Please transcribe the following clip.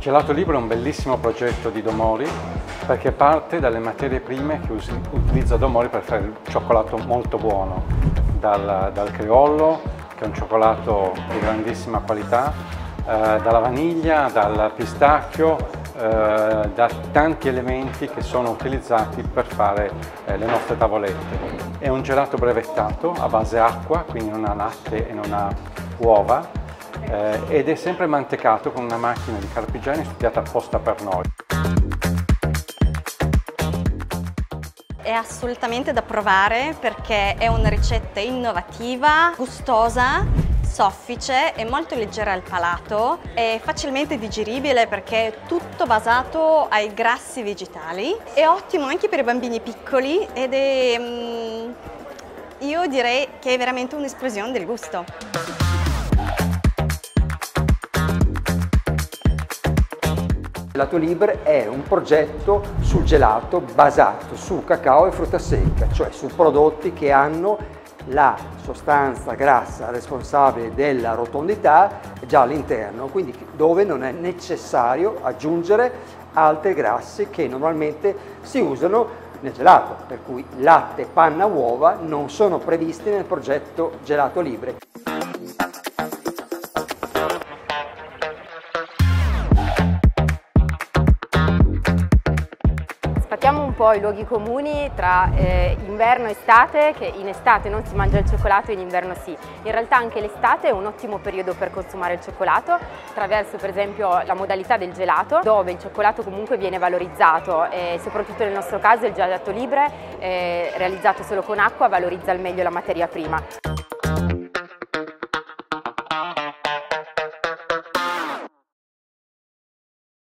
Gelato Libero è un bellissimo progetto di Domori perché parte dalle materie prime che utilizza Domori per fare il cioccolato molto buono, dal, dal criollo, che è un cioccolato di grandissima qualità, eh, dalla vaniglia, dal pistacchio, eh, da tanti elementi che sono utilizzati per fare eh, le nostre tavolette. È un gelato brevettato a base acqua, quindi non ha latte e non ha uova, eh, ed è sempre mantecato con una macchina di carpigiani studiata apposta per noi. È assolutamente da provare perché è una ricetta innovativa, gustosa, soffice, è molto leggera al palato, è facilmente digeribile perché è tutto basato ai grassi vegetali, è ottimo anche per i bambini piccoli ed è, mm, io direi che è veramente un'esplosione del gusto. Gelato Libre è un progetto sul gelato basato su cacao e frutta secca, cioè su prodotti che hanno la sostanza grassa responsabile della rotondità già all'interno, quindi dove non è necessario aggiungere altre grasse che normalmente si usano nel gelato, per cui latte, panna, uova non sono previsti nel progetto Gelato Libre. Sfattiamo un po' i luoghi comuni tra eh, inverno e estate, che in estate non si mangia il cioccolato e in inverno sì. In realtà anche l'estate è un ottimo periodo per consumare il cioccolato, attraverso per esempio la modalità del gelato, dove il cioccolato comunque viene valorizzato e soprattutto nel nostro caso il gelato libre, eh, realizzato solo con acqua, valorizza al meglio la materia prima.